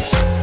Bye.